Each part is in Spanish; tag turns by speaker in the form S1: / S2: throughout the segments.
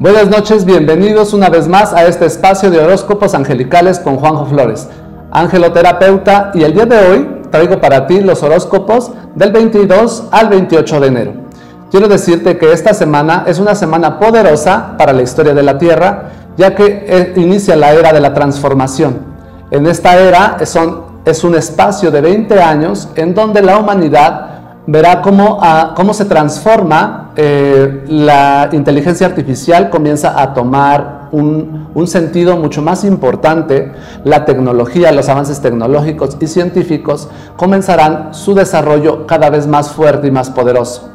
S1: Buenas noches, bienvenidos una vez más a este espacio de horóscopos angelicales con Juanjo Flores, angeloterapeuta, y el día de hoy traigo para ti los horóscopos del 22 al 28 de enero. Quiero decirte que esta semana es una semana poderosa para la historia de la Tierra, ya que eh, inicia la era de la transformación. En esta era son, es un espacio de 20 años en donde la humanidad verá cómo, ah, cómo se transforma eh, la inteligencia artificial, comienza a tomar un, un, sentido mucho más importante, la tecnología, los avances tecnológicos y científicos comenzarán su desarrollo cada vez más fuerte y más poderoso.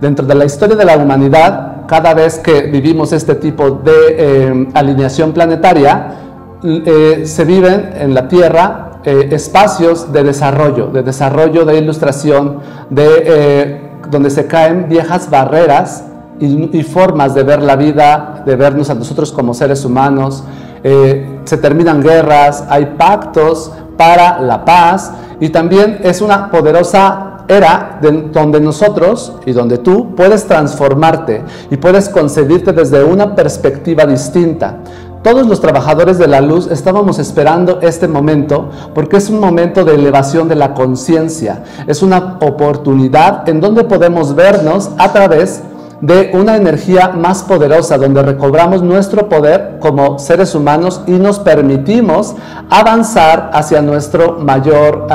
S1: Dentro de la historia de la humanidad, cada vez que vivimos este tipo de eh, alineación planetaria, eh, se viven en la Tierra eh, espacios de desarrollo, de desarrollo de ilustración, de, eh, donde se caen viejas barreras y, formas de ver la vida, de vernos a nosotros como seres humanos. Eh, se terminan guerras, hay pactos para la paz y también es una poderosa era donde nosotros y donde tú puedes transformarte y puedes concebirte desde una perspectiva distinta. Todos los trabajadores de la luz estábamos esperando este momento porque es un momento de elevación de la conciencia. Es una oportunidad en donde podemos vernos a través de una energía más poderosa, donde recobramos nuestro poder como seres humanos y nos permitimos avanzar hacia nuestro mayor,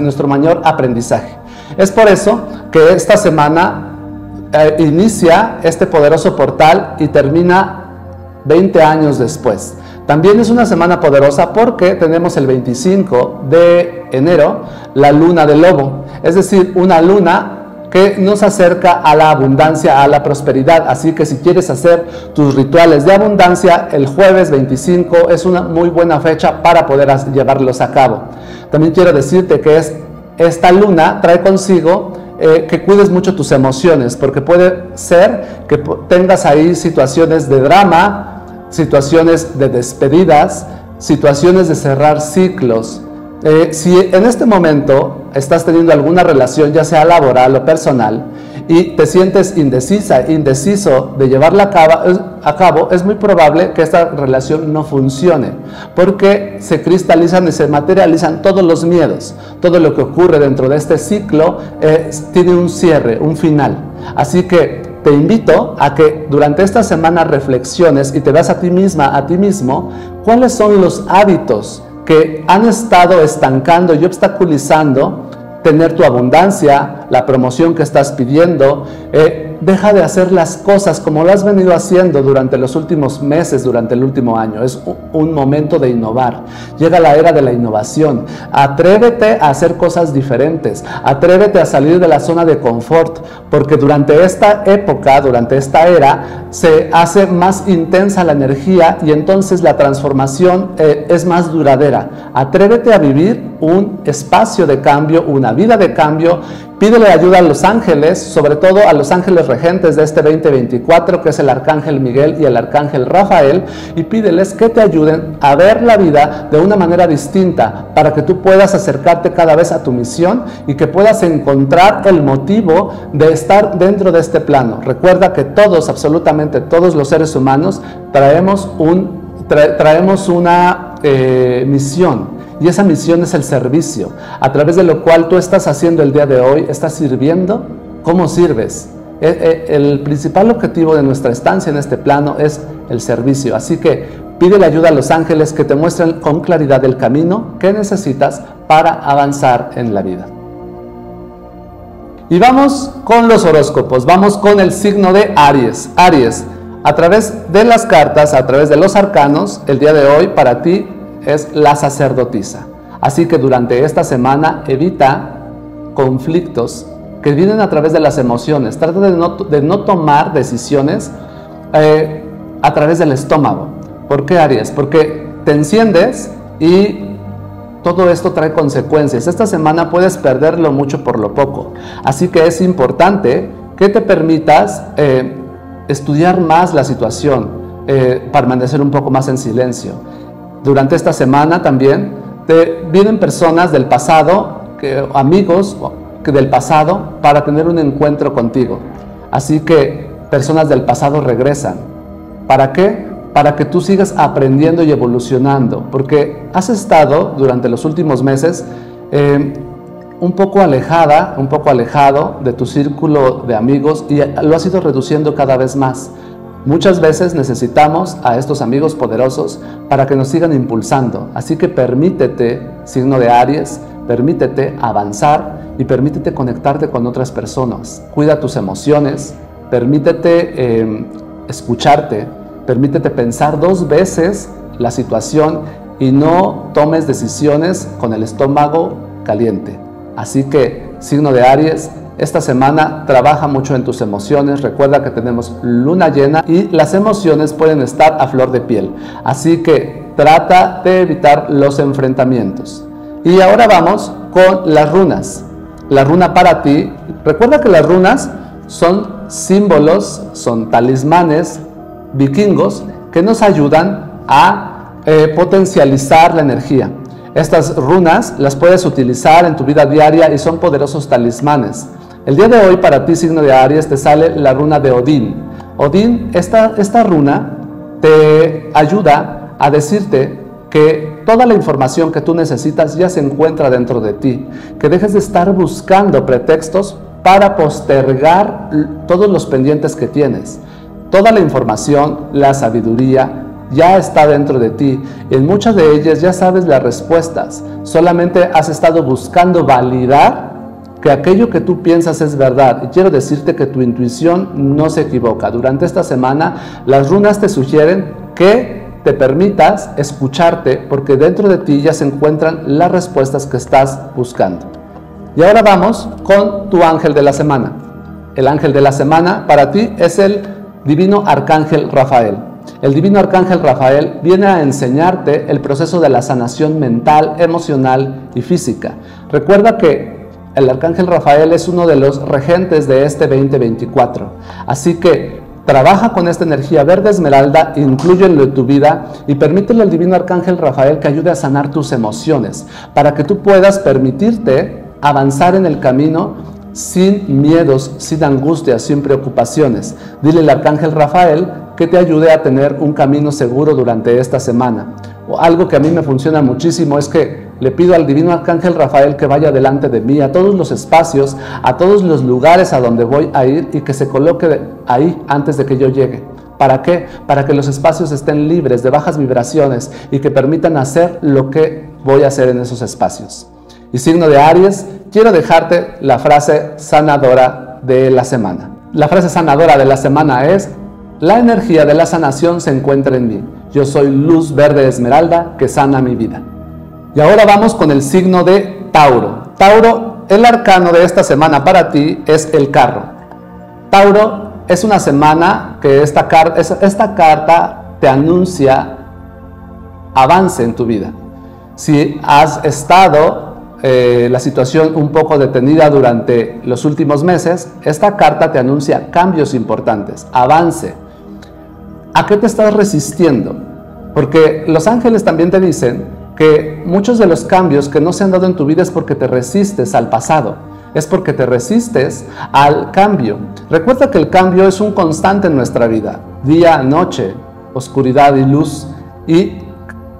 S1: nuestro mayor aprendizaje. Es por eso que esta semana eh, inicia este poderoso portal y termina 20 años después. También es una semana poderosa porque tenemos el 25 de enero la luna del lobo, es decir, una luna que nos acerca a la abundancia, a la prosperidad. Así que si quieres hacer tus rituales de abundancia, el jueves 25 es una muy buena fecha para poder llevarlos a cabo. También quiero decirte que es, esta luna trae consigo eh, que cuides mucho tus emociones, porque puede ser que tengas ahí situaciones de drama, situaciones de despedidas, situaciones de cerrar ciclos. Eh, si en este momento estás teniendo alguna relación, ya sea laboral o personal, y te sientes indecisa, indeciso de llevarla a cabo, es muy probable que esta relación no funcione, porque se cristalizan y se materializan todos los miedos. Todo lo que ocurre dentro de este ciclo eh, tiene un cierre, un final. Así que te invito a que durante esta semana reflexiones y te veas a ti misma, a ti mismo, cuáles son los hábitos que han estado estancando y obstaculizando tener tu abundancia, la promoción que estás pidiendo. Eh, deja de hacer las cosas como lo has venido haciendo durante los últimos meses, durante el último año. Es un momento de innovar. Llega la era de la innovación. Atrévete a hacer cosas diferentes. Atrévete a salir de la zona de confort, porque durante esta época, durante esta era, se hace más intensa la energía y entonces la transformación eh, es más duradera. Atrévete a vivir un espacio de cambio, una vida de cambio. Pídele ayuda a los ángeles, sobre todo a los ángeles regentes de este 2024, que es el arcángel Miguel y el arcángel Rafael, y pídeles que te ayuden a ver la vida de una manera distinta para que tú puedas acercarte cada vez a tu misión y que puedas encontrar el motivo de estar dentro de este plano. Recuerda que todos, absolutamente todos los seres humanos, traemos, un, traemos una eh, misión y esa misión es el servicio, a través de lo cual tú estás haciendo el día de hoy, estás sirviendo. ¿Cómo sirves? E, e, el principal objetivo de nuestra estancia en este plano es el servicio. Así que pide ayuda a los ángeles que te muestren con claridad el camino que necesitas para avanzar en la vida. Y vamos con los horóscopos, vamos con el signo de Aries. Aries, a través de las cartas, a través de los arcanos, el día de hoy para ti es la sacerdotisa. Así que durante esta semana evita conflictos que vienen a través de las emociones. Trata de no, tomar decisiones eh, a través del estómago. ¿Por qué, Aries? Porque te enciendes y todo esto trae consecuencias. Esta semana puedes perderlo mucho por lo poco. Así que es importante que te permitas eh, estudiar más la situación, eh, permanecer un poco más en silencio. Durante esta semana también te vienen personas del pasado, amigos del pasado, para tener un encuentro contigo. Así que personas del pasado regresan. ¿Para qué? Para que tú sigas aprendiendo y evolucionando, porque has estado durante los últimos meses eh, un poco alejada, un poco alejado de tu círculo de amigos y lo has ido reduciendo cada vez más. Muchas veces necesitamos a estos amigos poderosos para que nos sigan impulsando. Así que permítete, signo de Aries, permítete avanzar y permítete conectarte con otras personas. Cuida tus emociones, permítete em, escucharte, permítete pensar dos veces la situación y no tomes decisiones con el estómago caliente. Así que, signo de Aries, esta semana trabaja mucho en tus emociones. Recuerda que tenemos luna llena y las emociones pueden estar a flor de piel. Así que trata de evitar los enfrentamientos. Y ahora vamos con las runas. La runa para ti. Recuerda que las runas son símbolos, son talismanes vikingos que nos ayudan a eh, potencializar la energía. Estas runas las puedes utilizar en tu vida diaria y son poderosos talismanes. El día de hoy para ti, signo de Aries, te sale la runa de Odín. Odín, esta, esta runa te ayuda a decirte que toda la información que tú necesitas ya se encuentra dentro de ti, que dejes de estar buscando pretextos para postergar todos los pendientes que tienes. Toda la información, la sabiduría, ya está dentro de ti. En muchas de ellas ya sabes las respuestas. Solamente has estado buscando validar que aquello que tú piensas es verdad. Y quiero decirte que tu intuición no se equivoca. Durante esta semana las runas te sugieren que te permitas escucharte porque dentro de ti ya se encuentran las respuestas que estás buscando. Y ahora vamos con tu ángel de la semana. El ángel de la semana para ti es el divino arcángel Rafael. El divino arcángel Rafael viene a enseñarte el proceso de la sanación mental, emocional y física. Recuerda que el arcángel Rafael es uno de los regentes de este 2024. Así que trabaja con esta energía verde esmeralda, incluyelo en tu vida y permítele al divino arcángel Rafael que ayude a sanar tus emociones para que tú puedas permitirte avanzar en el camino sin miedos, sin angustias, sin preocupaciones. Dile al arcángel Rafael que te ayude a tener un camino seguro durante esta semana. Algo que a mí me funciona muchísimo es que le pido al divino arcángel Rafael que vaya delante de mí a todos los espacios, a todos los lugares a donde voy a ir y que se coloque ahí antes de que yo llegue. ¿Para qué? Para que los espacios estén libres de bajas vibraciones y que permitan hacer lo que voy a hacer en esos espacios. Y signo de Aries, quiero dejarte la frase sanadora de la semana. La frase sanadora de la semana es, la energía de la sanación se encuentra en mí. Yo soy luz verde esmeralda que sana mi vida. Y ahora vamos con el signo de Tauro. Tauro, el arcano de esta semana para ti es el carro. Tauro es una semana que esta, esta carta te anuncia avance en tu vida. Si has estado eh, la situación un poco detenida durante los últimos meses, esta carta te anuncia cambios importantes, avance. ¿A qué te estás resistiendo? Porque los ángeles también te dicen que muchos de los cambios que no se han dado en tu vida es porque te resistes al pasado, es porque te resistes al cambio. Recuerda que el cambio es un constante en nuestra vida, día, noche, oscuridad y luz. Y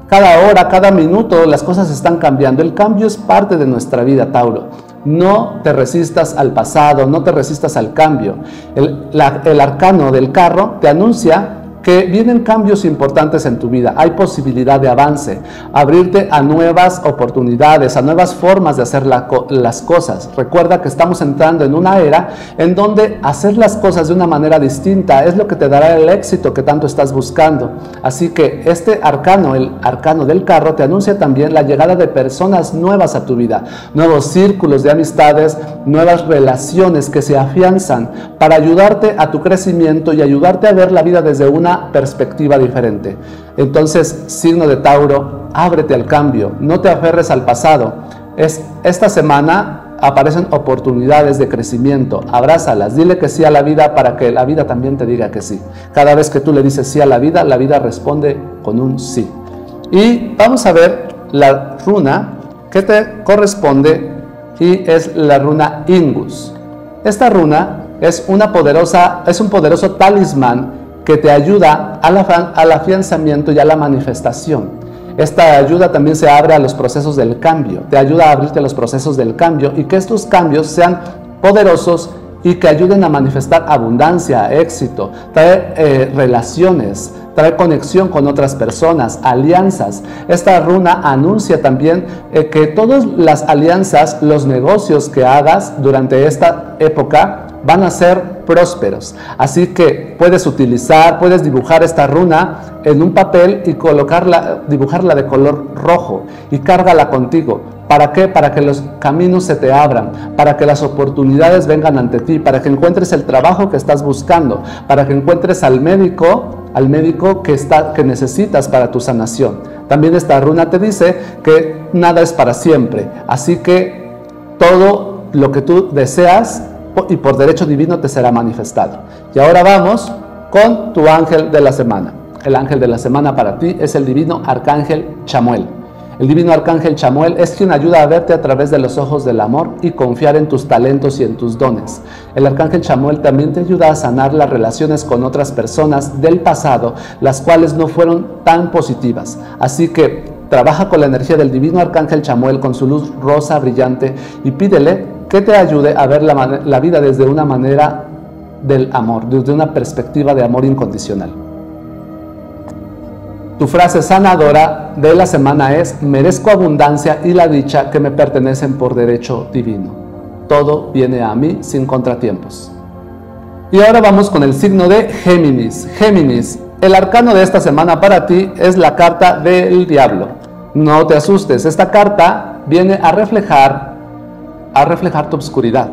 S1: cada hora, cada minuto las cosas están cambiando. El cambio es parte de nuestra vida, Tauro. No te resistas al pasado, no te resistas al cambio. El, el arcano del carro te anuncia que vienen cambios importantes en tu vida, hay posibilidad de avance, abrirte a nuevas oportunidades, a nuevas formas de hacer las cosas. Recuerda que estamos entrando en una era en donde hacer las cosas de una manera distinta es lo que te dará el éxito que tanto estás buscando. Así que este arcano, el arcano del carro, te anuncia también la llegada de personas nuevas a tu vida, nuevos círculos de amistades, nuevas relaciones que se afianzan para ayudarte a tu crecimiento y ayudarte a ver la vida desde una perspectiva diferente. Entonces, signo de Tauro, ábrete al cambio, no te aferres al pasado. Es, esta semana aparecen oportunidades de crecimiento, abrázalas, dile que sí a la vida para que la vida también te diga que sí. Cada vez que tú le dices sí a la vida, la vida responde con un sí. Y vamos a ver la runa que te corresponde y es la runa Ingus. Esta runa es una poderosa es un poderoso talismán que te ayuda al afianzamiento y a la manifestación. Esta ayuda también se abre a los procesos del cambio, te ayuda a abrirte a los procesos del cambio y que estos cambios sean poderosos y que ayuden a manifestar abundancia, éxito, traer eh, relaciones, traer conexión con otras personas, alianzas. Esta runa anuncia también eh, que todas las alianzas, los negocios que hagas durante esta época van a ser prósperos. Así que puedes utilizar, puedes dibujar esta runa en un papel y colocarla, dibujarla de color rojo y cárgala contigo. ¿Para qué? Para que los caminos se te abran, para que las oportunidades vengan ante ti, para que encuentres el trabajo que estás buscando, para que encuentres al médico, al médico que, está, que necesitas para tu sanación. También esta runa te dice que nada es para siempre, así que todo lo que tú deseas y por derecho divino te será manifestado. Y ahora vamos con tu ángel de la semana. El ángel de la semana para ti es el divino arcángel Chamuel. El divino arcángel Chamuel es quien ayuda a verte a través de los ojos del amor y confiar en tus talentos y en tus dones. El arcángel Chamuel también te ayuda a sanar las relaciones con otras personas del pasado, las cuales no fueron tan positivas. Así que trabaja con la energía del divino arcángel Chamuel con su luz rosa brillante y pídele que te ayude a ver la, vida desde una manera del amor, desde una perspectiva de amor incondicional. Tu frase sanadora de la semana es, merezco abundancia y la dicha que me pertenecen por derecho divino. Todo viene a mí sin contratiempos. Y ahora vamos con el signo de Géminis. Géminis, el arcano de esta semana para ti es la carta del diablo. No te asustes, esta carta viene a reflejar a reflejar tu obscuridad.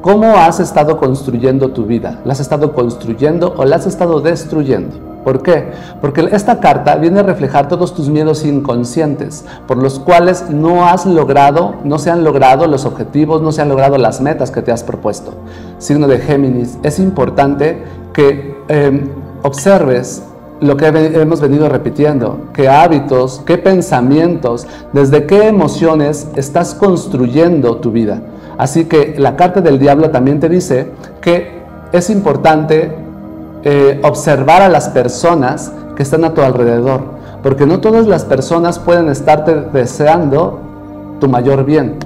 S1: ¿Cómo has estado construyendo tu vida? ¿La has estado construyendo o la has estado destruyendo? ¿Por qué? Porque esta carta viene a reflejar todos tus miedos inconscientes, por los cuales no has logrado, no se han logrado los objetivos, no se han logrado las metas que te has propuesto. Signo de Géminis, es importante que em, observes lo que hemos venido repitiendo, qué hábitos, qué pensamientos, desde qué emociones estás construyendo tu vida. Así que la carta del diablo también te dice que es importante eh, observar a las personas que están a tu alrededor, porque no todas las personas pueden estarte deseando tu mayor bien.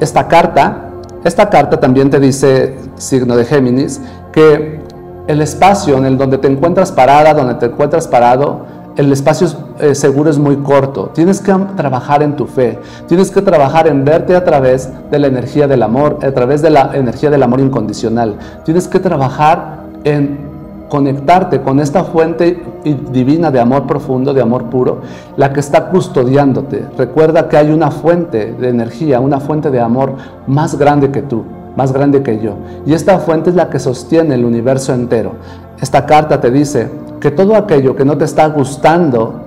S1: Esta carta, esta carta también te dice, signo de Géminis, que el espacio en el donde te encuentras parada, donde te encuentras parado, el espacio eh, seguro es muy corto. Tienes que trabajar en tu fe. Tienes que trabajar en verte a través de la energía del amor, a través de la energía del amor incondicional. Tienes que trabajar en conectarte con esta fuente divina de amor profundo, de amor puro, la que está custodiándote. Recuerda que hay una fuente de energía, una fuente de amor más grande que tú más grande que yo. Y esta fuente es la que sostiene el universo entero. Esta carta te dice que todo aquello que no te está gustando,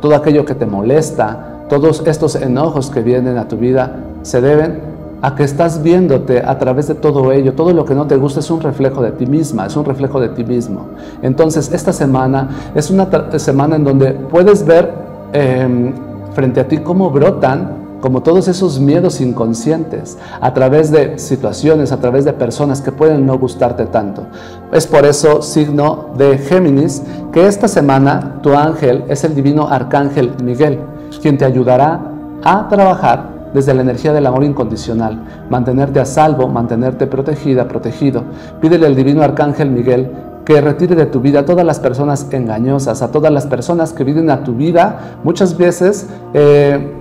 S1: todo aquello que te molesta, todos estos enojos que vienen a tu vida, se deben a que estás viéndote a través de todo ello. Todo lo que no te gusta es un reflejo de ti misma, es un reflejo de ti mismo. Entonces, esta semana es una semana en donde puedes ver em, frente a ti cómo brotan como todos esos miedos inconscientes, a través de situaciones, a través de personas que pueden no gustarte tanto. Es por eso, signo de Géminis, que esta semana tu ángel es el divino arcángel Miguel, quien te ayudará a trabajar desde la energía del amor incondicional, mantenerte a salvo, mantenerte protegida, protegido. Pídele al divino arcángel Miguel que retire de tu vida a todas las personas engañosas, a todas las personas que vienen a tu vida muchas veces eh,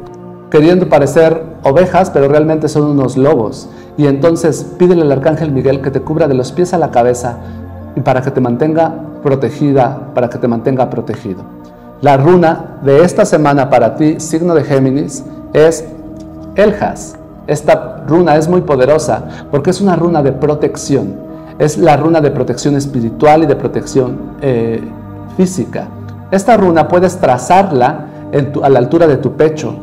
S1: queriendo parecer ovejas, pero realmente son unos lobos. Y entonces pídele al arcángel Miguel que te cubra de los pies a la cabeza y para que te mantenga protegida, para que te mantenga protegido. La runa de esta semana para ti, signo de Géminis, es Eljas. Esta runa es muy poderosa porque es una runa de protección. Es la runa de protección espiritual y de protección eh, física. Esta runa puedes trazarla a la altura de tu pecho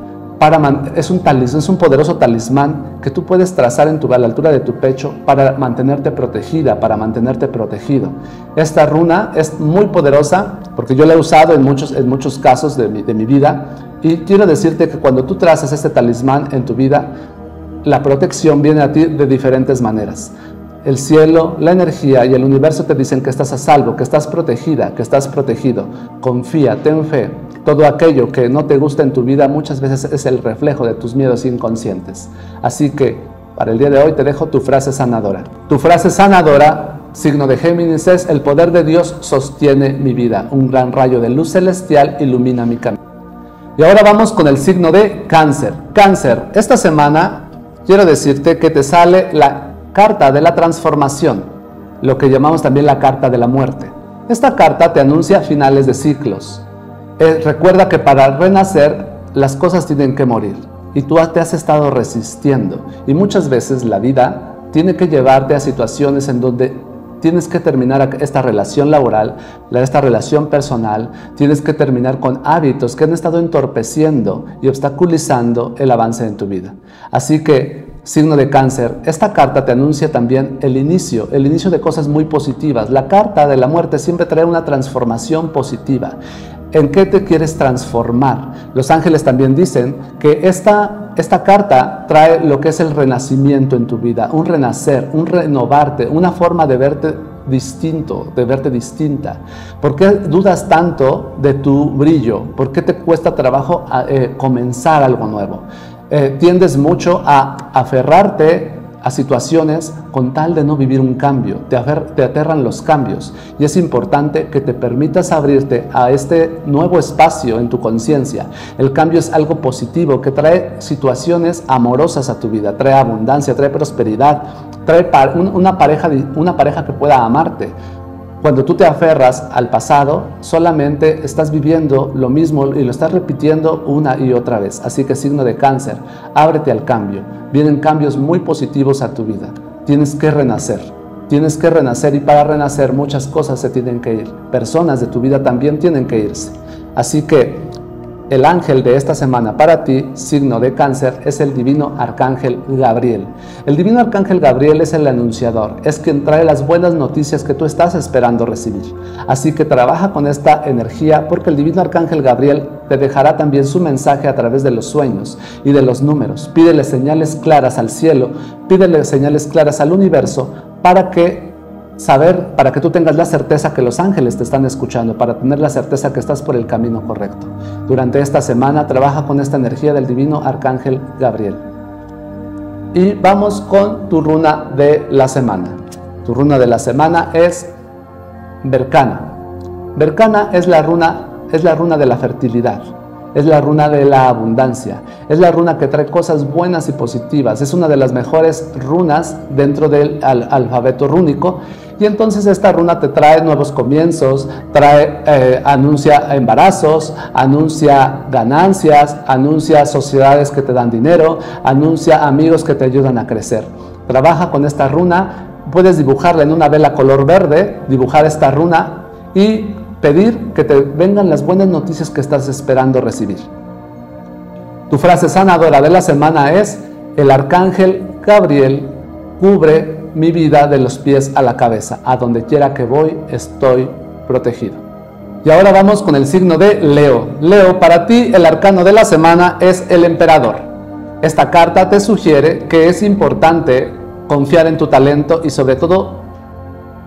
S1: es, un es un poderoso talismán que tú puedes trazar en tu, a la altura de tu pecho para mantenerte protegida, para mantenerte protegido. Esta runa es muy poderosa porque yo la he usado en muchos, en muchos casos de mi, de mi vida y quiero decirte que cuando tú trazas este talismán en tu vida, la protección viene a ti de diferentes maneras. el cielo, la energía y el universo te dicen que estás a salvo, que estás protegida, que estás protegido. Confía, ten fe. Todo aquello que no te gusta en tu vida muchas veces es el reflejo de tus miedos inconscientes. Así que para el día de hoy te dejo tu frase sanadora. Tu frase sanadora signo de Géminis es, el poder de Dios sostiene mi vida. Un gran rayo de luz celestial ilumina mi camino. Y ahora vamos con el signo de cáncer. Cáncer, esta semana quiero decirte que te sale la carta de la transformación, lo que llamamos también la carta de la muerte. Esta carta te anuncia finales de ciclos. Eh, recuerda que para renacer las cosas tienen que morir y tú te has estado resistiendo y muchas veces la vida tiene que llevarte a situaciones en donde tienes que terminar esta relación laboral, esta relación personal, tienes que terminar con hábitos que han estado entorpeciendo y obstaculizando el avance en tu vida. Así que, signo de cáncer, esta carta te anuncia también el inicio, el inicio de cosas muy positivas. La carta de la muerte siempre trae una transformación positiva. ¿En qué te quieres transformar? Los ángeles también dicen que esta, esta carta trae lo que es el renacimiento en tu vida, un renacer, un renovarte, una forma de verte distinto, de verte distinta. ¿Por qué dudas tanto de tu brillo? ¿Por qué te cuesta trabajo eh, comenzar algo nuevo? Eh, tiendes mucho a aferrarte a situaciones con tal de no vivir un cambio, te, te aterran los cambios y es importante que te permitas abrirte a este nuevo espacio en tu conciencia. El cambio es algo positivo que trae situaciones amorosas a tu vida, trae abundancia, trae prosperidad, trae una pareja, una pareja que pueda amarte, cuando tú te aferras al pasado, solamente estás viviendo lo mismo y lo estás repitiendo una y otra vez. Así que signo de cáncer, ábrete al cambio. Vienen cambios muy positivos a tu vida. Tienes que renacer. Tienes que renacer y para renacer muchas cosas se tienen que ir. Personas de tu vida también tienen que irse. Así que el ángel de esta semana para ti, signo de cáncer, es el divino arcángel Gabriel. El divino arcángel Gabriel es el anunciador, es quien trae las buenas noticias que tú estás esperando recibir. Así que trabaja con esta energía porque el divino arcángel Gabriel te dejará también su mensaje a través de los sueños y de los números. Pídele señales claras al cielo, pídele señales claras al universo para que saber, para que tú tengas la certeza que los ángeles te están escuchando, para tener la certeza que estás por el camino correcto. Durante esta semana trabaja con esta energía del divino arcángel Gabriel. Y vamos con tu runa de la semana. Tu runa de la semana es Bercana. Bercana es la runa, es la runa de la fertilidad. Es la runa de la abundancia. Es la runa que trae cosas buenas y positivas. Es una de las mejores runas dentro del alfabeto rúnico y entonces esta runa te trae nuevos comienzos, trae, eh, anuncia embarazos, anuncia ganancias, anuncia sociedades que te dan dinero, anuncia amigos que te ayudan a crecer. Trabaja con esta runa, puedes dibujarla en una vela color verde, dibujar esta runa y pedir que te vengan las buenas noticias que estás esperando recibir. Tu frase sanadora de la semana es, el arcángel Gabriel cubre mi vida de los pies a la cabeza. A donde quiera que voy, estoy protegido. Y ahora vamos con el signo de Leo. Leo, para ti el arcano de la semana es el emperador. Esta carta te sugiere que es importante confiar en tu talento y sobre todo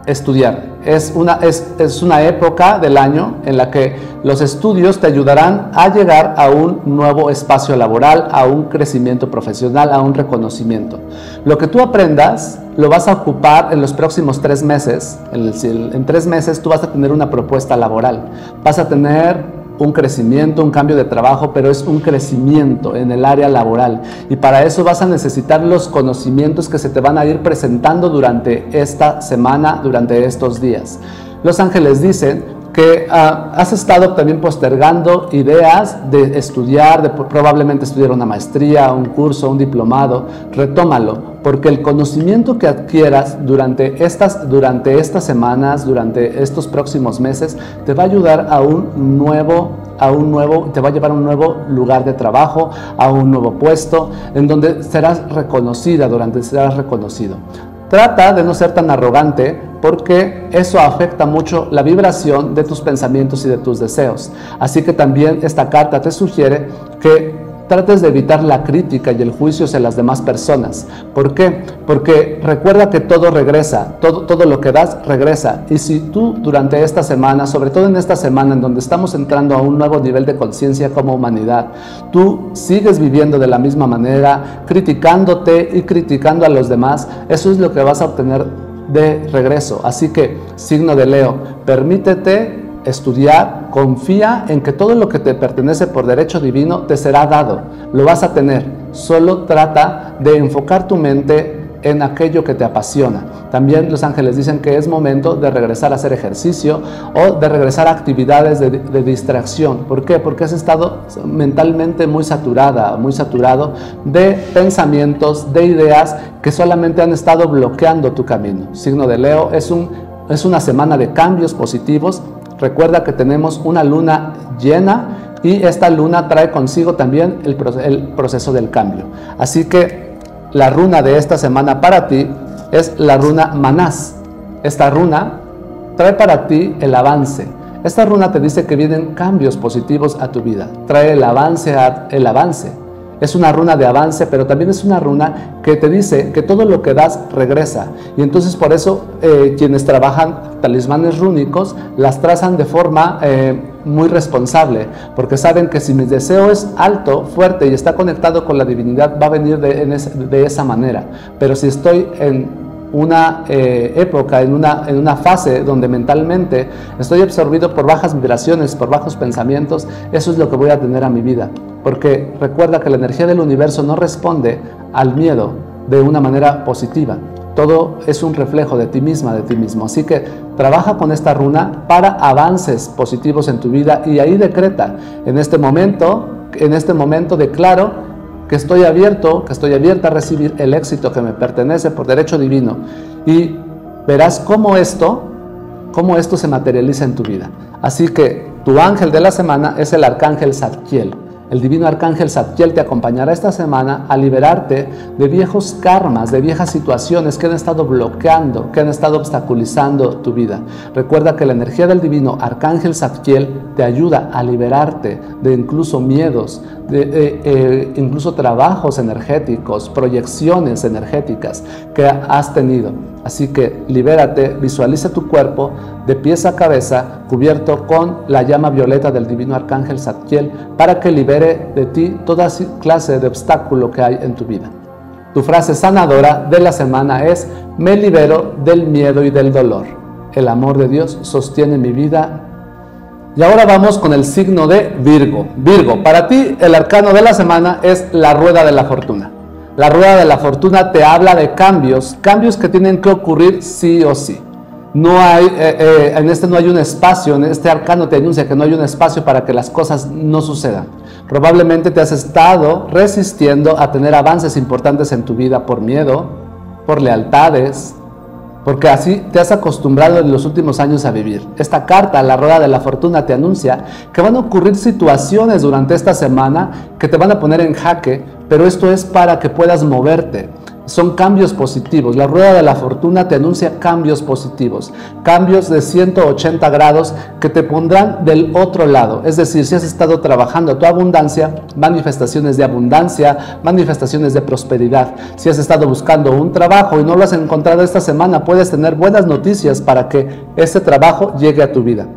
S1: estudiar. Es una, es, es, una época del año en la que los estudios te ayudarán a llegar a un nuevo espacio laboral, a un crecimiento profesional, a un reconocimiento. Lo que tú aprendas lo vas a ocupar en los próximos tres meses. En, en tres meses tú vas a tener una propuesta laboral. Vas a tener un crecimiento, un cambio de trabajo, pero es un crecimiento en el área laboral. Y para eso vas a necesitar los conocimientos que se te van a ir presentando durante esta semana, durante estos días. Los ángeles dicen que ah, has estado también postergando ideas de estudiar, de probablemente estudiar una maestría, un curso, un diplomado, retómalo, porque el conocimiento que adquieras durante estas, durante estas semanas, durante estos próximos meses, te va a ayudar a un nuevo a un nuevo, te va a llevar a un nuevo lugar de trabajo, a un nuevo puesto, en donde serás reconocida, durante serás reconocido. Trata de no ser tan arrogante porque eso afecta mucho la vibración de tus pensamientos y de tus deseos. Así que también esta carta te sugiere que trates de evitar la crítica y el juicio hacia las demás personas. ¿Por qué? Porque recuerda que todo regresa, todo, todo lo que das regresa. Y si tú durante esta semana, sobre todo en esta semana en donde estamos entrando a un nuevo nivel de conciencia como humanidad, tú sigues viviendo de la misma manera, criticándote y criticando a los demás, eso es lo que vas a obtener de regreso. Así que, signo de Leo, permítete estudiar, confía en que todo lo que te pertenece por derecho divino te será dado, lo vas a tener. Solo trata de enfocar tu mente en aquello que te apasiona. También los ángeles dicen que es momento de regresar a hacer ejercicio o de regresar a actividades de, distracción. ¿Por qué? Porque has estado mentalmente muy saturada, muy saturado de pensamientos, de ideas que solamente han estado bloqueando tu camino. Signo de Leo es, un, es una semana de cambios positivos Recuerda que tenemos una luna llena y esta luna trae consigo también el, proceso del cambio. Así que la runa de esta semana para ti es la runa Manás. Esta runa trae para ti el avance. Esta runa te dice que vienen cambios positivos a tu vida. Trae el avance, el avance. Es una runa de avance, pero también es una runa que te dice que todo lo que das regresa. Y entonces por eso eh, quienes trabajan talismanes rúnicos las trazan de forma eh, muy responsable, porque saben que si mi deseo es alto, fuerte y está conectado con la divinidad, va a venir de, de esa manera. Pero si estoy en una eh, época, en una, en una fase donde mentalmente estoy absorbido por bajas vibraciones, por bajos pensamientos, eso es lo que voy a tener a mi vida. Porque recuerda que la energía del universo no responde al miedo de una manera positiva. Todo es un reflejo de ti misma, de ti mismo. Así que trabaja con esta runa para avances positivos en tu vida y ahí decreta. En este momento, en este momento declaro que estoy abierto, que estoy abierta a recibir el éxito que me pertenece por derecho divino. Y verás cómo esto, cómo esto se materializa en tu vida. Así que tu ángel de la semana es el arcángel Zadkiel. El divino arcángel Zadkiel te acompañará esta semana a liberarte de viejos karmas, de viejas situaciones que han estado bloqueando, que han estado obstaculizando tu vida. Recuerda que la energía del divino arcángel Zadkiel te ayuda a liberarte de incluso miedos, de eh, eh, incluso trabajos energéticos, proyecciones energéticas que has tenido. Así que libérate, visualiza tu cuerpo de pies a cabeza cubierto con la llama violeta del divino arcángel Zadkiel para que libere de ti toda clase de obstáculo que hay en tu vida. Tu frase sanadora de la semana es, me libero del miedo y del dolor. El amor de Dios sostiene mi vida. Y ahora vamos con el signo de Virgo. Virgo, para ti el arcano de la semana es la rueda de la fortuna. La rueda de la fortuna te habla de cambios, cambios que tienen que ocurrir sí o sí. No hay, eh, eh, en este no hay un espacio, en este arcano te anuncia que no hay un espacio para que las cosas no sucedan. Probablemente te has estado resistiendo a tener avances importantes en tu vida por miedo, por lealtades, porque así te has acostumbrado en los últimos años a vivir. Esta carta, la rueda de la fortuna, te anuncia que van a ocurrir situaciones durante esta semana que te van a poner en jaque, pero esto es para que puedas moverte son cambios positivos. La rueda de la fortuna te anuncia cambios positivos, cambios de 180 grados que te pondrán del otro lado. Es decir, si has estado trabajando tu abundancia, manifestaciones de abundancia, manifestaciones de prosperidad. Si has estado buscando un trabajo y no lo has encontrado esta semana, puedes tener buenas noticias para que ese trabajo llegue a tu vida.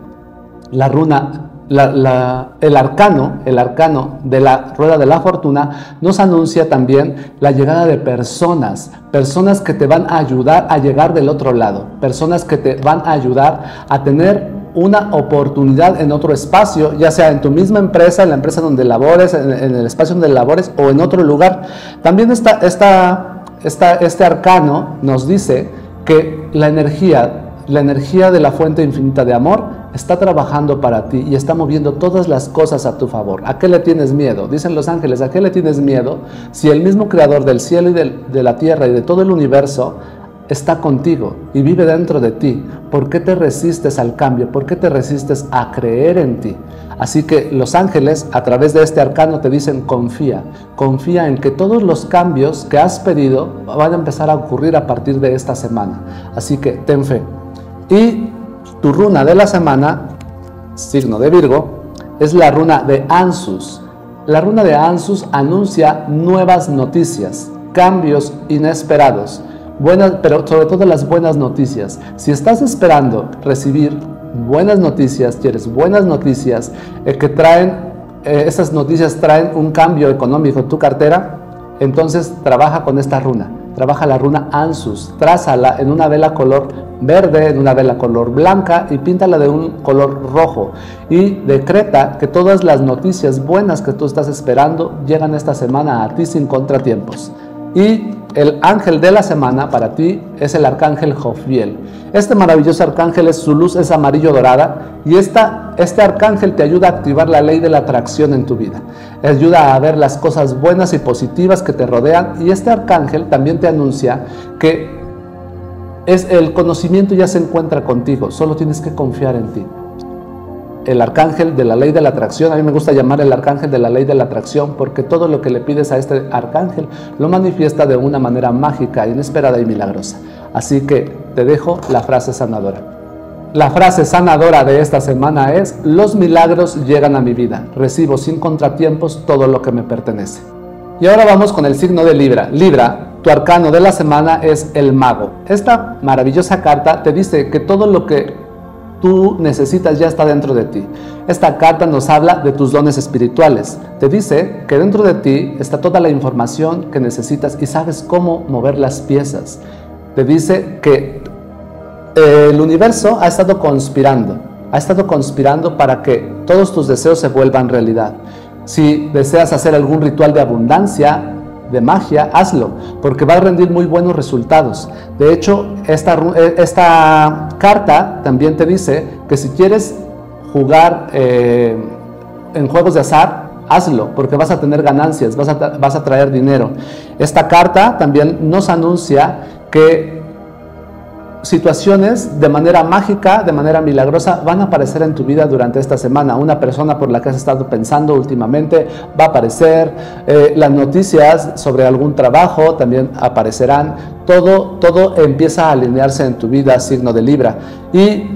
S1: La runa el arcano, el arcano de la rueda de la fortuna nos anuncia también la llegada de personas, personas que te van a ayudar a llegar del otro lado, personas que te van a ayudar a tener una oportunidad en otro espacio, ya sea en tu misma empresa, en la empresa donde labores, en, el espacio donde labores o en otro lugar. También esta, esta, este arcano nos dice que la energía, la energía de la fuente infinita de amor está trabajando para ti y está moviendo todas las cosas a tu favor. ¿A qué le tienes miedo? Dicen los ángeles, ¿a qué le tienes miedo si el mismo creador del cielo y de la tierra y de todo el universo está contigo y vive dentro de ti? ¿Por qué te resistes al cambio? ¿Por qué te resistes a creer en ti? Así que los ángeles a través de este arcano te dicen confía, confía en que todos los cambios que has pedido van a empezar a ocurrir a partir de esta semana. Así que ten fe. Y tu runa de la semana, signo de Virgo, es la runa de Ansus. La runa de Ansus anuncia nuevas noticias, cambios inesperados, buenas, pero sobre todo las buenas noticias. Si estás esperando recibir buenas noticias, quieres buenas noticias eh, que traen, eh, esas noticias traen un cambio económico en tu cartera, entonces trabaja con esta runa. Trabaja la runa Ansus, trázala en una vela color verde, en una vela color blanca y píntala de un color rojo. Y decreta que todas las noticias buenas que tú estás esperando llegan esta semana a ti sin contratiempos. Y el ángel de la semana para ti es el arcángel Jofiel. Este maravilloso arcángel es su luz es amarillo dorada y esta, este arcángel te ayuda a activar la ley de la atracción en tu vida. Ayuda a ver las cosas buenas y positivas que te rodean y este arcángel también te anuncia que es el conocimiento ya se encuentra contigo, solo tienes que confiar en ti el arcángel de la ley de la atracción. A mí me gusta llamar el arcángel de la ley de la atracción porque todo lo que le pides a este arcángel lo manifiesta de una manera mágica, inesperada y milagrosa. Así que te dejo la frase sanadora. La frase sanadora de esta semana es, los milagros llegan a mi vida, recibo sin contratiempos todo lo que me pertenece. Y ahora vamos con el signo de Libra. Libra, tu arcano de la semana es el mago. Esta maravillosa carta te dice que todo lo que tú necesitas ya está dentro de ti. Esta carta nos habla de tus dones espirituales. Te dice que dentro de ti está toda la información que necesitas y sabes cómo mover las piezas. Te dice que el universo ha estado conspirando, ha estado conspirando para que todos tus deseos se vuelvan realidad. Si deseas hacer algún ritual de abundancia, de magia, hazlo, porque va a rendir muy buenos resultados. De hecho, esta, eh, carta también te dice que si quieres jugar eh, en juegos de azar, hazlo, porque vas a tener ganancias, vas a, vas a traer dinero. Esta carta también nos anuncia que situaciones de manera mágica, de manera milagrosa, van a aparecer en tu vida durante esta semana. Una persona por la que has estado pensando últimamente va a aparecer, eh, las noticias sobre algún trabajo también aparecerán. Todo, todo empieza a alinearse en tu vida, signo de Libra. Y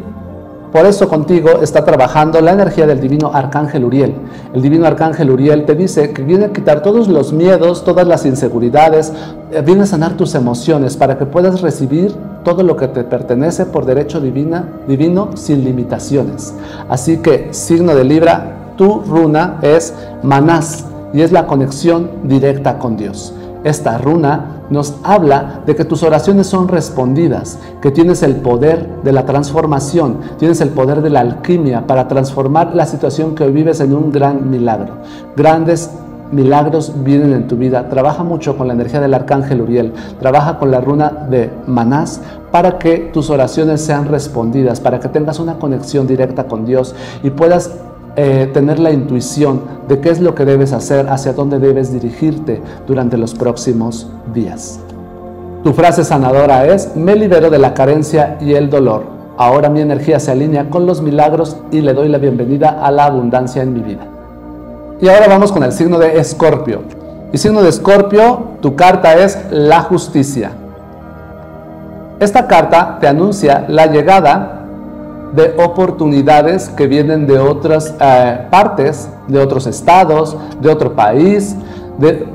S1: por eso contigo está trabajando la energía del divino arcángel Uriel. El divino arcángel Uriel te dice que viene a quitar todos los miedos, todas las inseguridades, eh, viene a sanar tus emociones para que puedas recibir todo lo que te pertenece por derecho divina, divino sin limitaciones. Así que signo de Libra, tu runa es Manás y es la conexión directa con Dios. Esta runa nos habla de que tus oraciones son respondidas, que tienes el poder de la transformación, tienes el poder de la alquimia para transformar la situación que hoy vives en un gran milagro. Grandes milagros vienen en tu vida. Trabaja mucho con la energía del arcángel Uriel, trabaja con la runa de Manás para que tus oraciones sean respondidas, para que tengas una conexión directa con Dios y puedas eh, tener la intuición de qué es lo que debes hacer, hacia dónde debes dirigirte durante los próximos días. Tu frase sanadora es, me libero de la carencia y el dolor. Ahora mi energía se alinea con los milagros y le doy la bienvenida a la abundancia en mi vida. Y ahora vamos con el signo de Escorpio. Y signo de Escorpio, tu carta es la justicia. Esta carta te anuncia la llegada de oportunidades que vienen de otras eh, partes, de otros estados, de otro país, de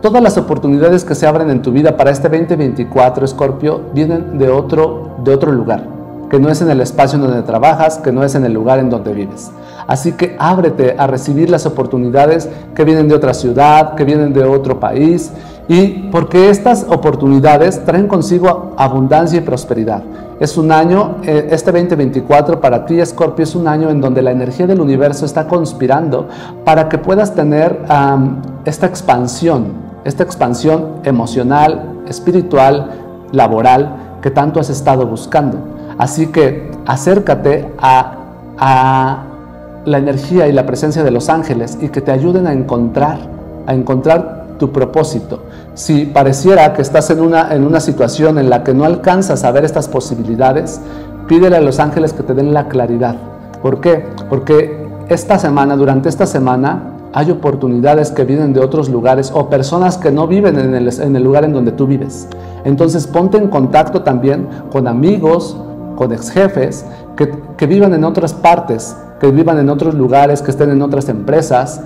S1: todas las oportunidades que se abren en tu vida para este 2024, Escorpio, vienen de otro, de otro lugar, que no es en el espacio en donde trabajas, que no es en el lugar en donde vives. Así que ábrete a recibir las oportunidades que vienen de otra ciudad, que vienen de otro país, y porque estas oportunidades traen consigo abundancia y prosperidad. Es un año, eh, este 2024 para ti, Scorpio, es un año en donde la energía del universo está conspirando para que puedas tener esta expansión, esta expansión emocional, espiritual, laboral que tanto has estado buscando. Así que acércate a, a la energía y la presencia de los ángeles y que te ayuden a encontrar, a encontrar tu propósito. Si pareciera que estás en una, en una situación en la que no alcanzas a ver estas posibilidades, pídele a los ángeles que te den la claridad. ¿Por qué? Porque esta semana, durante esta semana, hay oportunidades que vienen de otros lugares o personas que no viven en el, en el lugar en donde tú vives. Entonces ponte en contacto también con amigos, con ex jefes que, que vivan en otras partes, que vivan en otros lugares, que estén en otras empresas,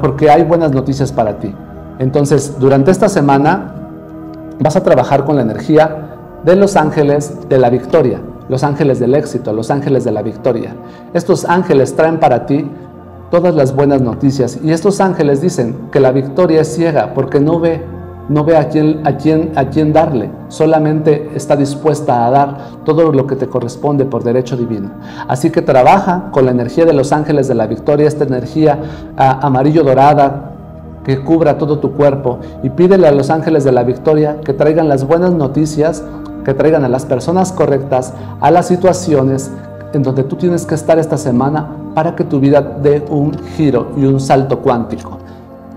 S1: porque hay buenas noticias para ti. Entonces, durante esta semana vas a trabajar con la energía de los ángeles de la victoria, los ángeles del éxito, los ángeles de la victoria. Estos ángeles traen para ti todas las buenas noticias y estos ángeles dicen que la victoria es ciega porque no ve no ve a quién, a, quién, a quién darle, solamente está dispuesta a dar todo lo que te corresponde por derecho divino. Así que trabaja con la energía de los ángeles de la victoria, esta energía ah, amarillo dorada que cubra todo tu cuerpo y pídele a los ángeles de la victoria que traigan las buenas noticias, que traigan a las personas correctas, a las situaciones en donde tú tienes que estar esta semana para que tu vida dé un giro y un salto cuántico.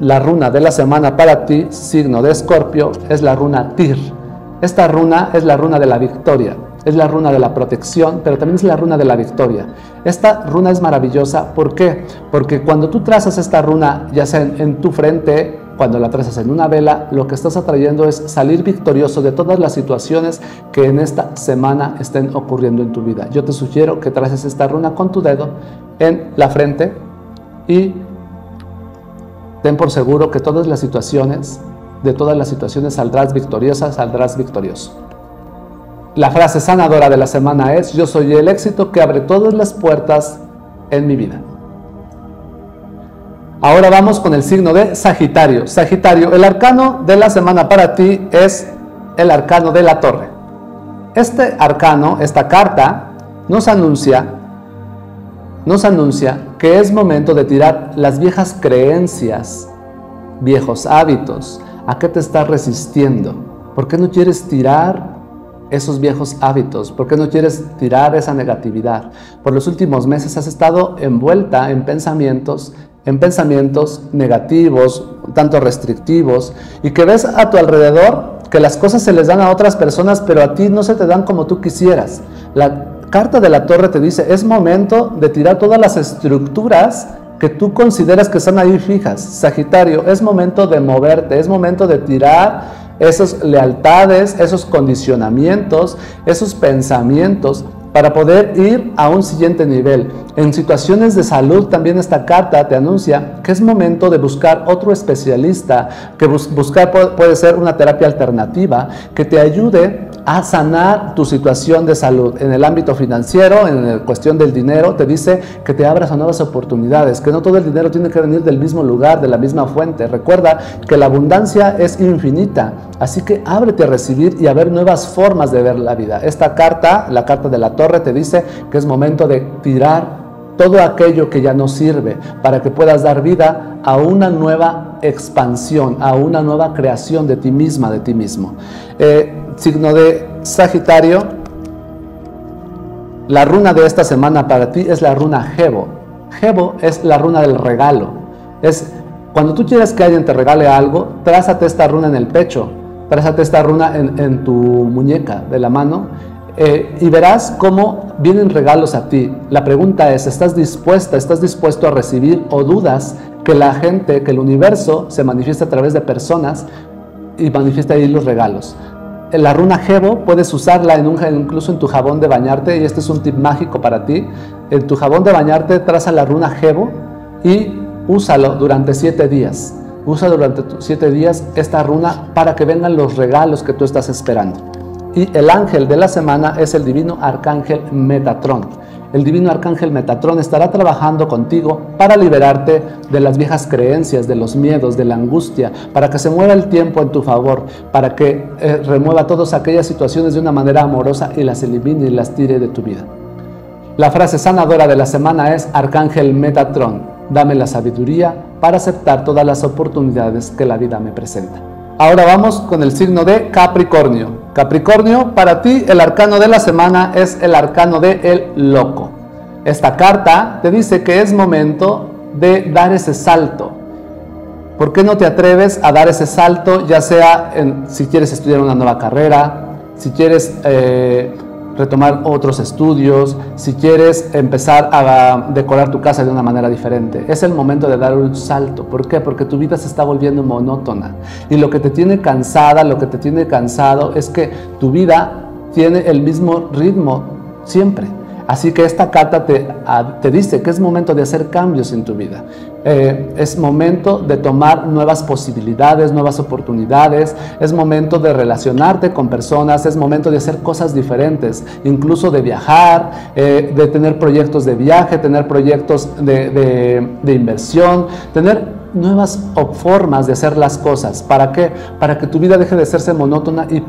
S1: La runa de la semana para ti, signo de Escorpio, es la runa Tir. Esta runa es la runa de la victoria, es la runa de la protección, pero también es la runa de la victoria. Esta runa es maravillosa, ¿por qué? Porque cuando tú trazas esta runa, ya sea en, tu frente, cuando la trazas en una vela, lo que estás atrayendo es salir victorioso de todas las situaciones que en esta semana estén ocurriendo en tu vida. Yo te sugiero que traces esta runa con tu dedo en la frente y Ten por seguro que todas las situaciones, de todas las situaciones saldrás victoriosa, saldrás victorioso. La frase sanadora de la semana es, yo soy el éxito que abre todas las puertas en mi vida. Ahora vamos con el signo de Sagitario. Sagitario, el arcano de la semana para ti es el arcano de la torre. Este arcano, esta carta, nos anuncia nos anuncia que es momento de tirar las viejas creencias, viejos hábitos. ¿A qué te estás resistiendo? ¿Por qué no quieres tirar esos viejos hábitos? ¿Por qué no quieres tirar esa negatividad? Por los últimos meses has estado envuelta en pensamientos, en pensamientos negativos, tanto restrictivos, y que ves a tu alrededor que las cosas se les dan a otras personas, pero a ti no se te dan como tú quisieras. La carta de la torre te dice, es momento de tirar todas las estructuras que tú consideras que están ahí fijas. Sagitario, es momento de moverte, es momento de tirar esas lealtades, esos condicionamientos, esos pensamientos para poder ir a un siguiente nivel. En situaciones de salud también esta carta te anuncia que es momento de buscar otro especialista, que buscar puede ser una terapia alternativa que te ayude a sanar tu situación de salud. En el ámbito financiero, en la cuestión del dinero, te dice que te abras a nuevas oportunidades, que no todo el dinero tiene que venir del mismo lugar, de la misma fuente. Recuerda que la abundancia es infinita, así que ábrete a recibir y a ver nuevas formas de ver la vida. Esta carta, la carta de la te dice que es momento de tirar todo aquello que ya no sirve para que puedas dar vida a una nueva expansión, a una nueva creación de ti misma, de ti mismo. Eh, signo de Sagitario, la runa de esta semana para ti es la runa Gebo. Gebo es la runa del regalo. Es cuando tú quieres que alguien te regale algo, trázate esta runa en el pecho, trázate esta runa en, en tu muñeca de la mano eh, y verás cómo vienen regalos a ti. La pregunta es, ¿estás dispuesta, estás dispuesto a recibir o dudas que la gente, que el universo se manifiesta a través de personas y manifiesta ahí los regalos? La runa Jebo puedes usarla en un, incluso en tu jabón de bañarte y este es un tip mágico para ti. En tu jabón de bañarte traza la runa Jebo y úsalo durante siete días. Usa durante siete días esta runa para que vengan los regalos que tú estás esperando. Y el ángel de la semana es el divino arcángel Metatrón. El divino arcángel Metatrón estará trabajando contigo para liberarte de las viejas creencias, de los miedos, de la angustia, para que se mueva el tiempo en tu favor, para que eh, remueva todas aquellas situaciones de una manera amorosa y las elimine y las tire de tu vida. La frase sanadora de la semana es Arcángel Metatrón, dame la sabiduría para aceptar todas las oportunidades que la vida me presenta. Ahora vamos con el signo de Capricornio. Capricornio, para ti el arcano de la semana es el arcano de el loco. Esta carta te dice que es momento de dar ese salto. ¿Por qué no te atreves a dar ese salto, ya sea si quieres estudiar una nueva carrera, si quieres eh, retomar otros estudios, si quieres empezar a decorar tu casa de una manera diferente. Es el momento de dar un salto. ¿Por qué? Porque tu vida se está volviendo monótona. Y lo que te tiene cansada, lo que te tiene cansado es que tu vida tiene el mismo ritmo siempre. Así que esta carta te, te dice que es momento de hacer cambios en tu vida. Eh, es momento de tomar nuevas posibilidades, nuevas oportunidades, es momento de relacionarte con personas, es momento de hacer cosas diferentes, incluso de viajar, eh, de tener proyectos de viaje, tener proyectos de, de inversión, tener nuevas formas de hacer las cosas. ¿Para qué? Para que tu vida deje de serse monótona y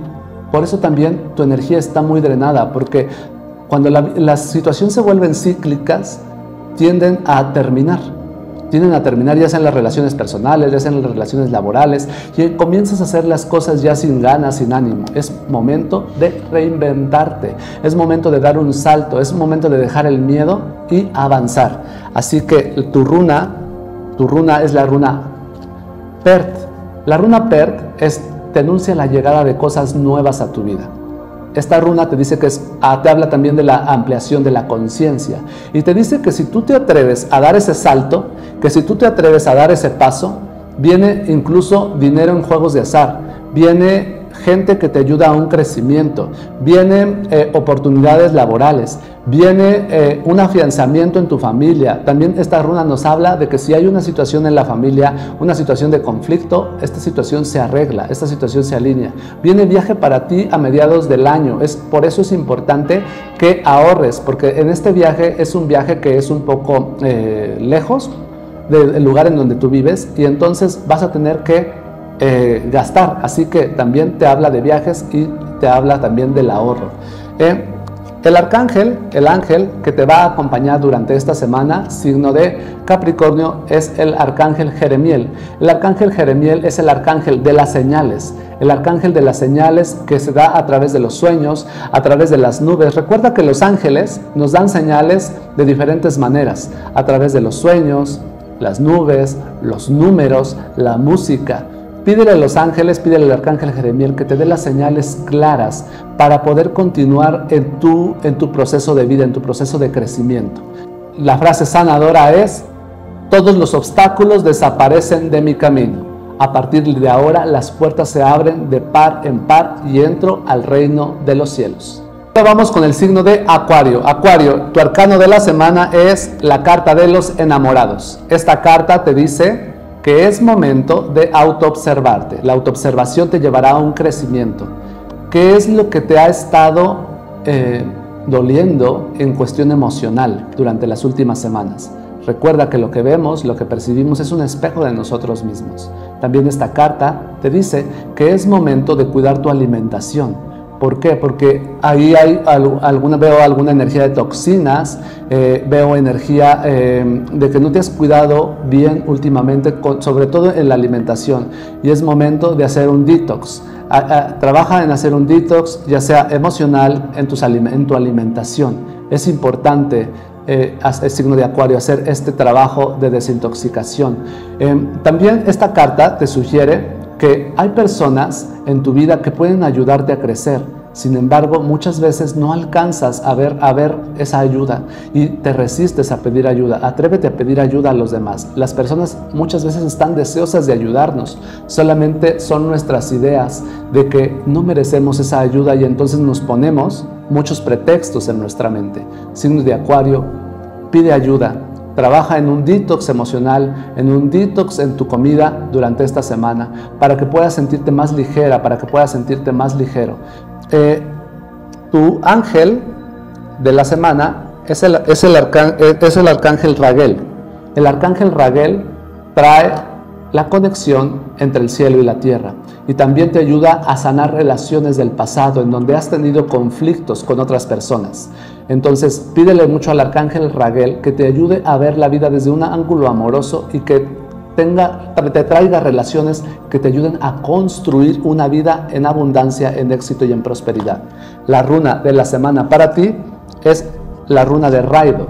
S1: por eso también tu energía está muy drenada, porque cuando las situaciones se vuelven cíclicas, tienden a terminar. Tienden a terminar ya sea en las relaciones personales, ya sea en las relaciones laborales, y comienzas a hacer las cosas ya sin ganas, sin ánimo. Es momento de reinventarte, es momento de dar un salto, es momento de dejar el miedo y avanzar. Así que tu runa, tu runa es la runa PERT. La runa PERT es, te anuncia la llegada de cosas nuevas a tu vida. Esta runa te dice que es, ah, te habla también de la ampliación de la conciencia. Y te dice que si tú te atreves a dar ese salto, que si tú te atreves a dar ese paso, viene incluso dinero en juegos de azar, viene gente que te ayuda a un crecimiento, vienen eh, oportunidades laborales, viene eh, un afianzamiento en tu familia. También esta runa nos habla de que si hay una situación en la familia, una situación de conflicto, esta situación se arregla, esta situación se alinea. Viene viaje para ti a mediados del año. Es, por eso es importante que ahorres, porque en este viaje es un viaje que es un poco eh, lejos del lugar en donde tú vives y entonces vas a tener que eh, gastar. Así que también te habla de viajes y te habla también del ahorro. Eh, el arcángel, el ángel que te va a acompañar durante esta semana, signo de Capricornio, es el arcángel Jeremiel. El arcángel Jeremiel es el arcángel de las señales, el arcángel de las señales que se da a través de los sueños, a través de las nubes. Recuerda que los ángeles nos dan señales de diferentes maneras, a través de los sueños, las nubes, los números, la música. Pídele a los ángeles, pídele al arcángel Jeremiel que te dé las señales claras para poder continuar en tu, en tu proceso de vida, en tu proceso de crecimiento. La frase sanadora es, todos los obstáculos desaparecen de mi camino. A partir de ahora las puertas se abren de par en par y entro al reino de los cielos. Ahora vamos con el signo de Acuario. Acuario, tu arcano de la semana es la carta de los enamorados. Esta carta te dice que es momento de autoobservarte. La autoobservación te llevará a un crecimiento. ¿Qué es lo que te ha estado eh, doliendo en cuestión emocional durante las últimas semanas? Recuerda que lo que vemos, lo que percibimos es un espejo de nosotros mismos. También esta carta te dice que es momento de cuidar tu alimentación ¿Por qué? Porque ahí hay alguna, veo alguna energía de toxinas, eh, veo energía eh, de que no te has cuidado bien últimamente, sobre todo en la alimentación, y es momento de hacer un detox. trabaja en hacer un detox, ya sea emocional, en, en tu alimentación. Es importante eh, signo de Acuario, hacer este trabajo de desintoxicación. también esta carta te sugiere que hay personas en tu vida que pueden ayudarte a crecer. Sin embargo, muchas veces no alcanzas a ver, a ver esa ayuda y te resistes a pedir ayuda. Atrévete a pedir ayuda a los demás. Las personas muchas veces están deseosas de ayudarnos. Solamente son nuestras ideas de que no merecemos esa ayuda y entonces nos ponemos muchos pretextos en nuestra mente. Signo de Acuario, pide ayuda, Trabaja en un detox emocional, en un detox en tu comida durante esta semana, para que puedas sentirte más ligera, para que puedas sentirte más ligero. Eh, tu ángel de la semana es el, es el, es el arcángel Raguel. El arcángel Raguel trae la conexión entre el cielo y la tierra. Y también te ayuda a sanar relaciones del pasado en donde has tenido conflictos con otras personas. Entonces pídele mucho al arcángel Raguel que te ayude a ver la vida desde un ángulo amoroso y que te traiga relaciones que te ayuden a construir una vida en abundancia, en éxito y en prosperidad. La runa de la semana para ti es la runa de Raido.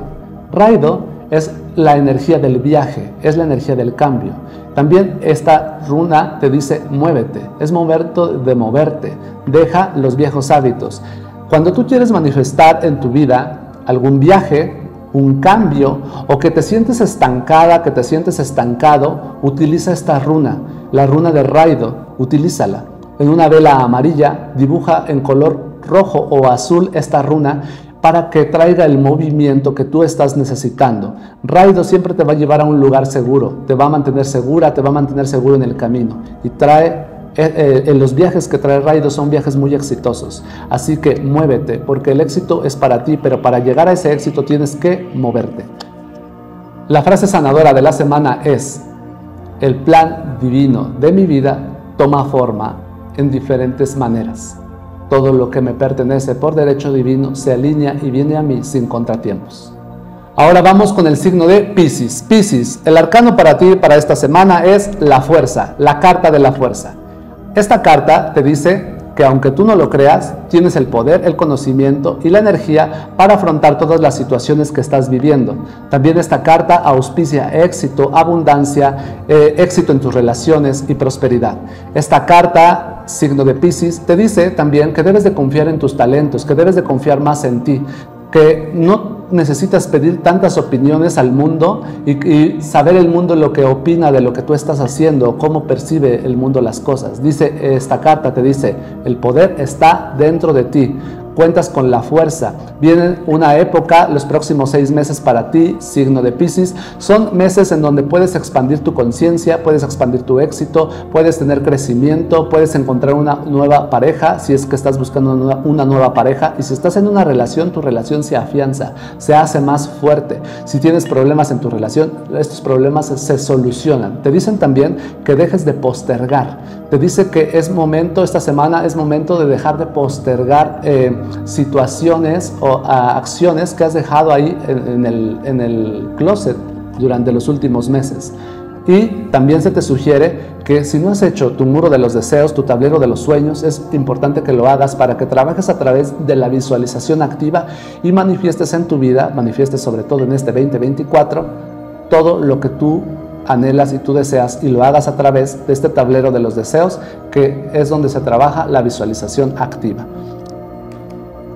S1: Raido es la energía del viaje, es la energía del cambio. También esta runa te dice muévete, es momento de moverte, deja los viejos hábitos. Cuando tú quieres manifestar en tu vida algún viaje, un cambio o que te sientes estancada, que te sientes estancado, utiliza esta runa, la runa de Raido, utilízala. En una vela amarilla dibuja en color rojo o azul esta runa para que traiga el movimiento que tú estás necesitando. Raido siempre te va a llevar a un lugar seguro, te va a mantener segura, te va a mantener seguro en el camino y trae eh, eh, los viajes que trae Raido son viajes muy exitosos. Así que muévete, porque el éxito es para ti, pero para llegar a ese éxito tienes que moverte. La frase sanadora de la semana es, el plan divino de mi vida toma forma en diferentes maneras. Todo lo que me pertenece por derecho divino se alinea y viene a mí sin contratiempos. Ahora vamos con el signo de Pisces. Pisces, el arcano para ti para esta semana es la fuerza, la carta de la fuerza. Esta carta te dice que aunque tú no lo creas, tienes el poder, el conocimiento y la energía para afrontar todas las situaciones que estás viviendo. También esta carta auspicia éxito, abundancia, eh, éxito en tus relaciones y prosperidad. Esta carta, signo de Pisces, te dice también que debes de confiar en tus talentos, que debes de confiar más en ti, que no necesitas pedir tantas opiniones al mundo y, saber el mundo lo que opina de lo que tú estás haciendo, cómo percibe el mundo las cosas. Dice esta carta, te dice, el poder está dentro de ti cuentas con la fuerza. Viene una época, los próximos seis meses para ti, signo de Pisces, son meses en donde puedes expandir tu conciencia, puedes expandir tu éxito, puedes tener crecimiento, puedes encontrar una nueva pareja, si es que estás buscando una nueva pareja, y si estás en una relación, tu relación se afianza, se hace más fuerte. Si tienes problemas en tu relación, estos problemas se solucionan. Te dicen también que dejes de postergar. Te dice que es momento, esta semana es momento de dejar de postergar. Eh, situaciones o acciones que has dejado ahí en, el, en el closet durante los últimos meses. Y también se te sugiere que si no has hecho tu muro de los deseos, tu tablero de los sueños, es importante que lo hagas para que trabajes a través de la visualización activa y manifiestes en tu vida, manifiestes sobre todo en este 2024, todo lo que tú anhelas y tú deseas y lo hagas a través de este tablero de los deseos, que es donde se trabaja la visualización activa.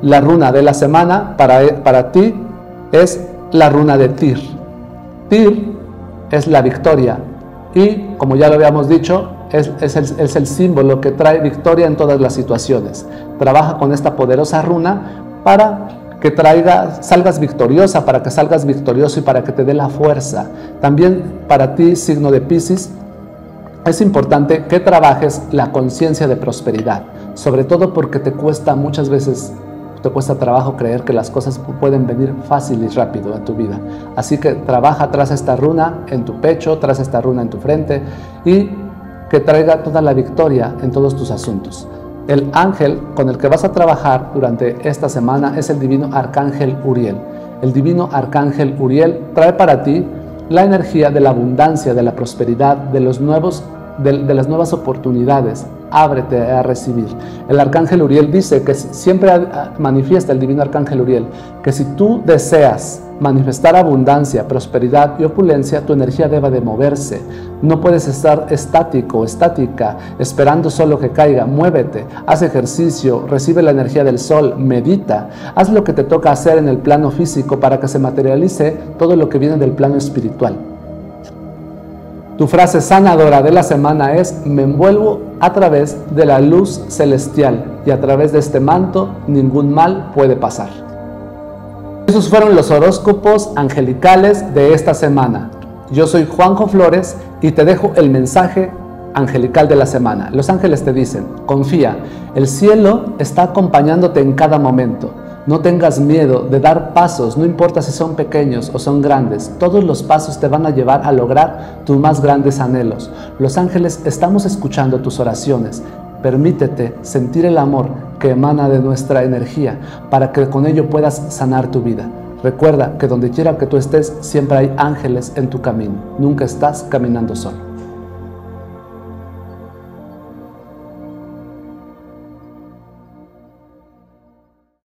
S1: La runa de la semana para, para ti es la runa de Tir. Tir es la victoria y, como ya lo habíamos dicho, es, el, es, el, símbolo que trae victoria en todas las situaciones. Trabaja con esta poderosa runa para que traiga, salgas victoriosa, para que salgas victorioso y para que te dé la fuerza. También para ti, signo de Pisces, es importante que trabajes la conciencia de prosperidad, sobre todo porque te cuesta muchas veces te cuesta trabajo creer que las cosas pueden venir fácil y rápido en tu vida. Así que trabaja tras esta runa en tu pecho, tras esta runa en tu frente y que traiga toda la victoria en todos tus asuntos. El ángel con el que vas a trabajar durante esta semana es el divino arcángel Uriel. El divino arcángel Uriel trae para ti la energía de la abundancia, de la prosperidad, de los nuevos de, las nuevas oportunidades. Ábrete a recibir. El arcángel Uriel dice que siempre manifiesta el divino arcángel Uriel que si tú deseas manifestar abundancia, prosperidad y opulencia, tu energía debe de moverse. No puedes estar estático, estática, esperando solo que caiga. Muévete, haz ejercicio, recibe la energía del sol, medita, haz lo que te toca hacer en el plano físico para que se materialice todo lo que viene del plano espiritual. Tu frase sanadora de la semana es, me envuelvo a través de la luz celestial y a través de este manto ningún mal puede pasar. Esos fueron los horóscopos angelicales de esta semana. Yo soy Juanjo Flores y te dejo el mensaje angelical de la semana. Los ángeles te dicen, confía, el cielo está acompañándote en cada momento. No tengas miedo de dar pasos, no importa si son pequeños o son grandes, todos los pasos te van a llevar a lograr tus más grandes anhelos. Los ángeles estamos escuchando tus oraciones. Permítete sentir el amor que emana de nuestra energía para que con ello puedas sanar tu vida. Recuerda que donde quiera que tú estés, siempre hay ángeles en tu camino. Nunca estás caminando solo.